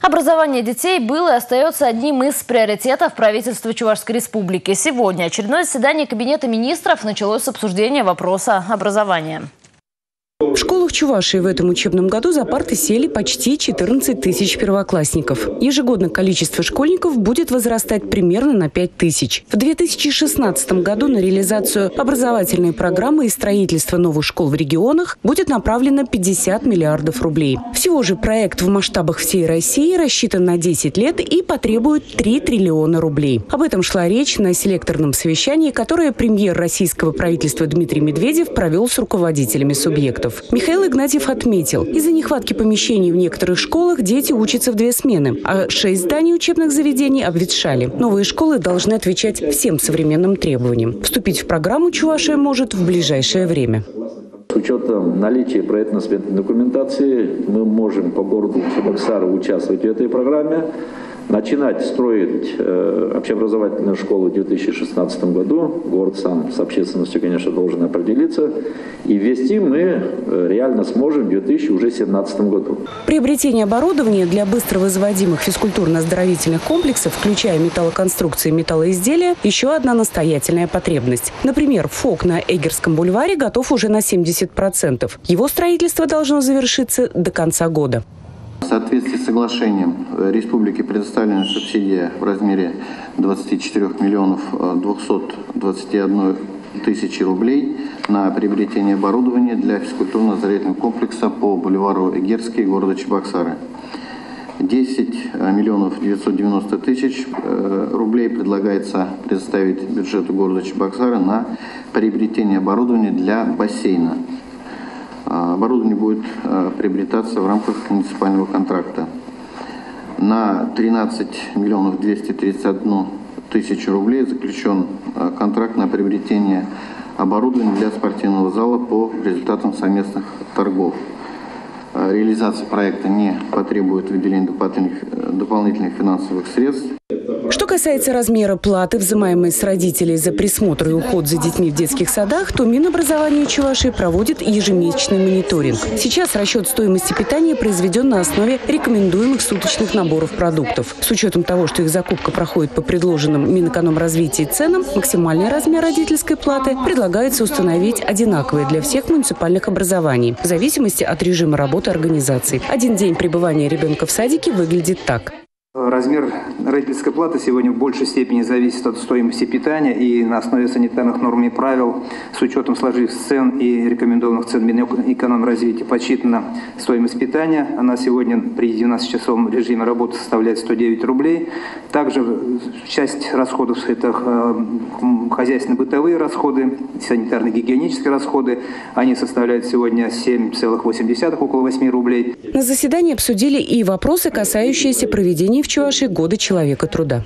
Образование детей было и остается одним из приоритетов правительства Чувашской Республики. Сегодня очередное заседание Кабинета министров началось с обсуждения вопроса образования. В школах Чувашии в этом учебном году за парты сели почти 14 тысяч первоклассников. Ежегодно количество школьников будет возрастать примерно на 5 тысяч. В 2016 году на реализацию образовательной программы и строительство новых школ в регионах будет направлено 50 миллиардов рублей. Всего же проект в масштабах всей России рассчитан на 10 лет и потребует 3 триллиона рублей. Об этом шла речь на селекторном совещании, которое премьер российского правительства Дмитрий Медведев провел с руководителями субъектов студентов. Михаил Игнатьев отметил, из-за нехватки помещений в некоторых школах дети учатся в две смены, а шесть зданий учебных заведений обветшали. Новые школы должны отвечать всем современным требованиям. Вступить в программу Чувашия может в ближайшее время. С учетом наличия проектно-сметной документации мы можем по городу Чебоксару участвовать в этой программе начинать строить э, общеобразовательную школу в 2016 году. Город сам с общественностью, конечно, должен определиться. И ввести мы э, реально сможем в 2017 году. Приобретение оборудования для быстро возводимых физкультурно-оздоровительных комплексов, включая металлоконструкции и металлоизделия, еще одна настоятельная потребность. Например, ФОК на Эгерском бульваре готов уже на 70%. Его строительство должно завершиться до конца года. В соответствии с соглашением э, республике предоставлена субсидия в размере 24 миллионов 221 э, тысячи рублей на приобретение оборудования для физкультурно-оздоровительного комплекса по бульвару Эгерский города Чебоксары. 10 э, миллионов 990 тысяч рублей предлагается предоставить бюджету города Чебоксары на приобретение оборудования для бассейна оборудование будет а, приобретаться в рамках муниципального контракта. На 13 миллионов 231 тысячу рублей заключен а, контракт на приобретение оборудования для спортивного зала по результатам совместных торгов. Реализация проекта не потребует выделения дополнительных финансовых средств. Касается размера платы, взимаемой с родителей за присмотр и уход за детьми в детских садах, то Минобразование Чувашии проводит ежемесячный мониторинг. Сейчас расчет стоимости питания произведен на основе рекомендуемых суточных наборов продуктов. С учетом того, что их закупка проходит по предложенным Минэкономразвития ценам, максимальный размер родительской платы предлагается установить одинаковый для всех муниципальных образований, в зависимости от режима работы организаций. Один день пребывания ребенка в садике выглядит так. Размер родительской платы сегодня в большей степени зависит от стоимости питания и на основе санитарных норм и правил с учетом сложившихся цен и рекомендованных цен Минэкономразвития подсчитана стоимость питания. Она сегодня при 12-часовом режиме работы составляет 109 рублей. Также часть расходов – это э, хозяйственно-бытовые расходы, санитарно-гигиенические расходы. Они составляют сегодня 7,8, около 8 рублей. На заседании обсудили и вопросы, касающиеся проведения в Чувашии года человека труда.